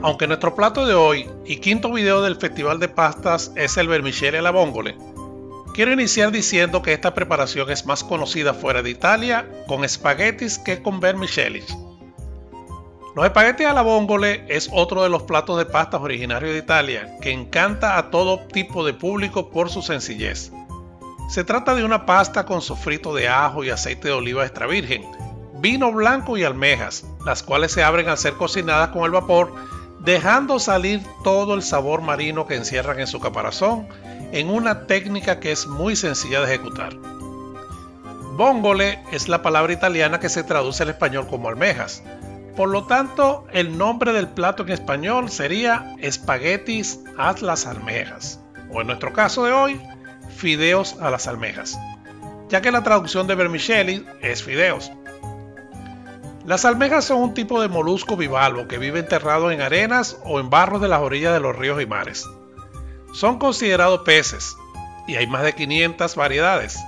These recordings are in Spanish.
Aunque nuestro plato de hoy y quinto video del Festival de Pastas es el vermicelli a la vongole, quiero iniciar diciendo que esta preparación es más conocida fuera de Italia con espaguetis que con vermicelli. Los espaguetis a la vongole es otro de los platos de pastas originarios de Italia que encanta a todo tipo de público por su sencillez. Se trata de una pasta con sofrito de ajo y aceite de oliva extra virgen, vino blanco y almejas, las cuales se abren al ser cocinadas con el vapor, dejando salir todo el sabor marino que encierran en su caparazón, en una técnica que es muy sencilla de ejecutar. Bongole es la palabra italiana que se traduce al español como almejas. Por lo tanto, el nombre del plato en español sería espaguetis a las almejas, o en nuestro caso de hoy, fideos a las almejas, ya que la traducción de vermicelli es fideos. Las almejas son un tipo de molusco bivalvo que vive enterrado en arenas o en barros de las orillas de los ríos y mares. Son considerados peces y hay más de 500 variedades.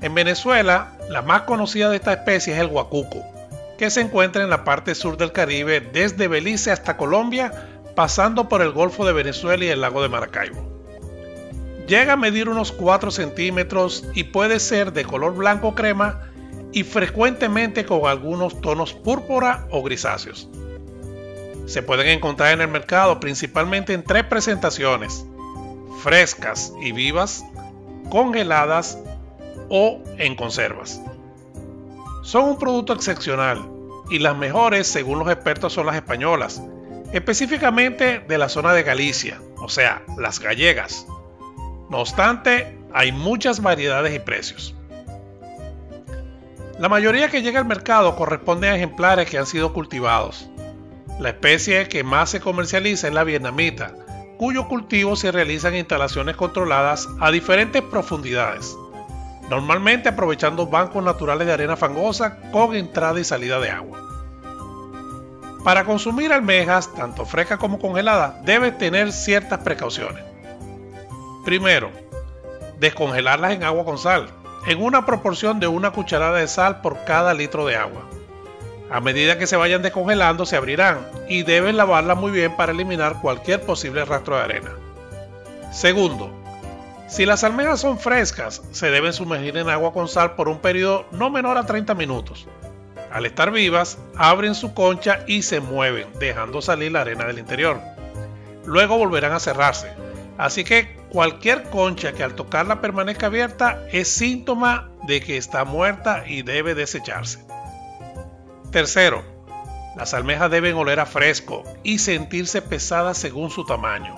En Venezuela, la más conocida de esta especie es el guacuco, que se encuentra en la parte sur del Caribe desde Belice hasta Colombia, pasando por el Golfo de Venezuela y el lago de Maracaibo. Llega a medir unos 4 centímetros y puede ser de color blanco crema y frecuentemente con algunos tonos púrpura o grisáceos. Se pueden encontrar en el mercado principalmente en tres presentaciones, frescas y vivas, congeladas o en conservas. Son un producto excepcional y las mejores según los expertos son las españolas, específicamente de la zona de Galicia, o sea, las gallegas, no obstante, hay muchas variedades y precios. La mayoría que llega al mercado corresponde a ejemplares que han sido cultivados. La especie que más se comercializa es la vietnamita, cuyo cultivo se realiza en instalaciones controladas a diferentes profundidades, normalmente aprovechando bancos naturales de arena fangosa con entrada y salida de agua. Para consumir almejas, tanto frescas como congeladas, debes tener ciertas precauciones. Primero, descongelarlas en agua con sal, en una proporción de una cucharada de sal por cada litro de agua. A medida que se vayan descongelando se abrirán y deben lavarlas muy bien para eliminar cualquier posible rastro de arena. Segundo, si las almejas son frescas, se deben sumergir en agua con sal por un periodo no menor a 30 minutos. Al estar vivas, abren su concha y se mueven, dejando salir la arena del interior. Luego volverán a cerrarse, Así que cualquier concha que al tocarla permanezca abierta es síntoma de que está muerta y debe desecharse. Tercero, las almejas deben oler a fresco y sentirse pesadas según su tamaño.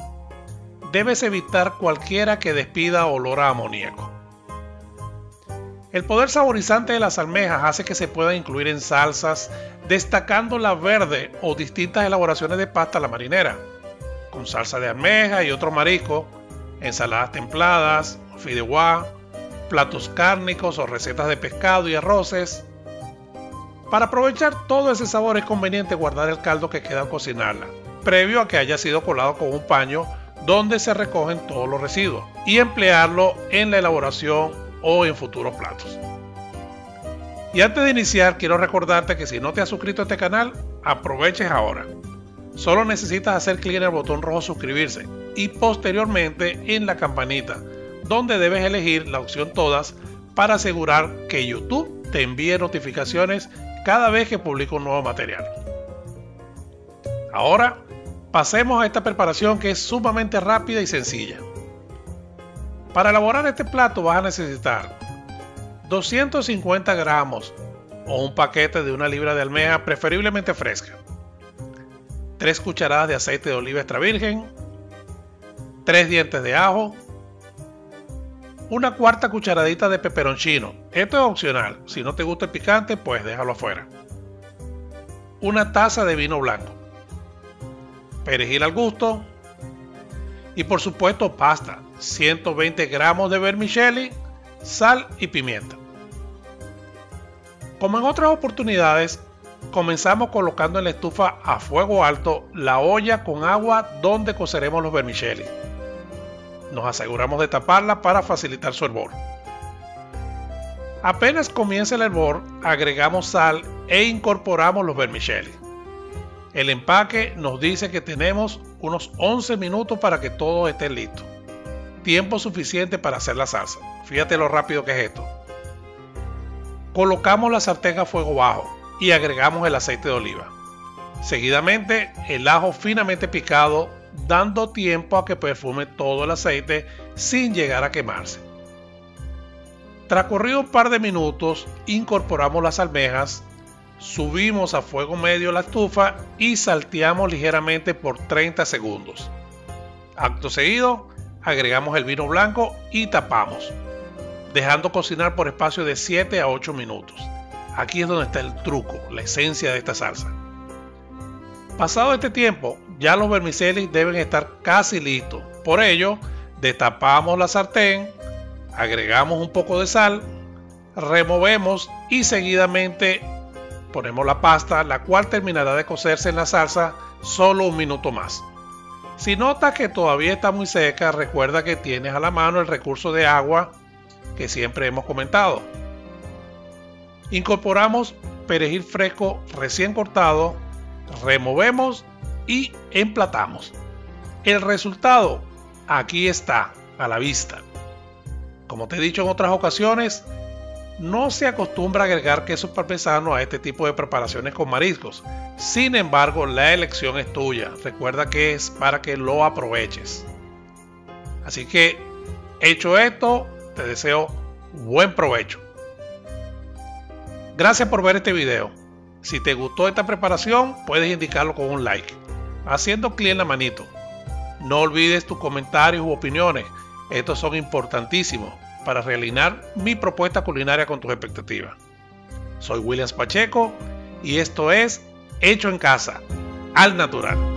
Debes evitar cualquiera que despida olor a amoníaco. El poder saborizante de las almejas hace que se pueda incluir en salsas, destacando la verde o distintas elaboraciones de pasta a la marinera con salsa de almeja y otro marisco, ensaladas templadas, fideuá, platos cárnicos o recetas de pescado y arroces. Para aprovechar todo ese sabor es conveniente guardar el caldo que queda al cocinarla, previo a que haya sido colado con un paño donde se recogen todos los residuos y emplearlo en la elaboración o en futuros platos. Y antes de iniciar, quiero recordarte que si no te has suscrito a este canal, aproveches ahora. Solo necesitas hacer clic en el botón rojo suscribirse y posteriormente en la campanita, donde debes elegir la opción todas para asegurar que YouTube te envíe notificaciones cada vez que publico un nuevo material. Ahora, pasemos a esta preparación que es sumamente rápida y sencilla. Para elaborar este plato vas a necesitar 250 gramos o un paquete de una libra de almeja preferiblemente fresca, 3 cucharadas de aceite de oliva extra virgen, 3 dientes de ajo, una cuarta cucharadita de peperoncino. Esto es opcional, si no te gusta el picante, pues déjalo afuera. Una taza de vino blanco, perejil al gusto y por supuesto pasta, 120 gramos de vermicelli, sal y pimienta. Como en otras oportunidades, Comenzamos colocando en la estufa a fuego alto la olla con agua donde coceremos los vermicelli. Nos aseguramos de taparla para facilitar su hervor. Apenas comienza el hervor, agregamos sal e incorporamos los vermicelli. El empaque nos dice que tenemos unos 11 minutos para que todo esté listo. Tiempo suficiente para hacer la salsa. Fíjate lo rápido que es esto. Colocamos la sartén a fuego bajo y agregamos el aceite de oliva. Seguidamente el ajo finamente picado dando tiempo a que perfume todo el aceite sin llegar a quemarse. Transcurrido un par de minutos, incorporamos las almejas, subimos a fuego medio la estufa y salteamos ligeramente por 30 segundos. Acto seguido, agregamos el vino blanco y tapamos, dejando cocinar por espacio de 7 a 8 minutos. Aquí es donde está el truco, la esencia de esta salsa. Pasado este tiempo, ya los vermicelis deben estar casi listos. Por ello, destapamos la sartén, agregamos un poco de sal, removemos y seguidamente ponemos la pasta, la cual terminará de cocerse en la salsa solo un minuto más. Si notas que todavía está muy seca, recuerda que tienes a la mano el recurso de agua que siempre hemos comentado. Incorporamos perejil fresco recién cortado, removemos y emplatamos. El resultado aquí está, a la vista. Como te he dicho en otras ocasiones, no se acostumbra agregar queso parmesano a este tipo de preparaciones con mariscos. Sin embargo, la elección es tuya. Recuerda que es para que lo aproveches. Así que, hecho esto, te deseo buen provecho. Gracias por ver este video. Si te gustó esta preparación, puedes indicarlo con un like, haciendo clic en la manito. No olvides tus comentarios u opiniones, estos son importantísimos para realizar mi propuesta culinaria con tus expectativas. Soy Williams Pacheco y esto es Hecho en Casa, al Natural.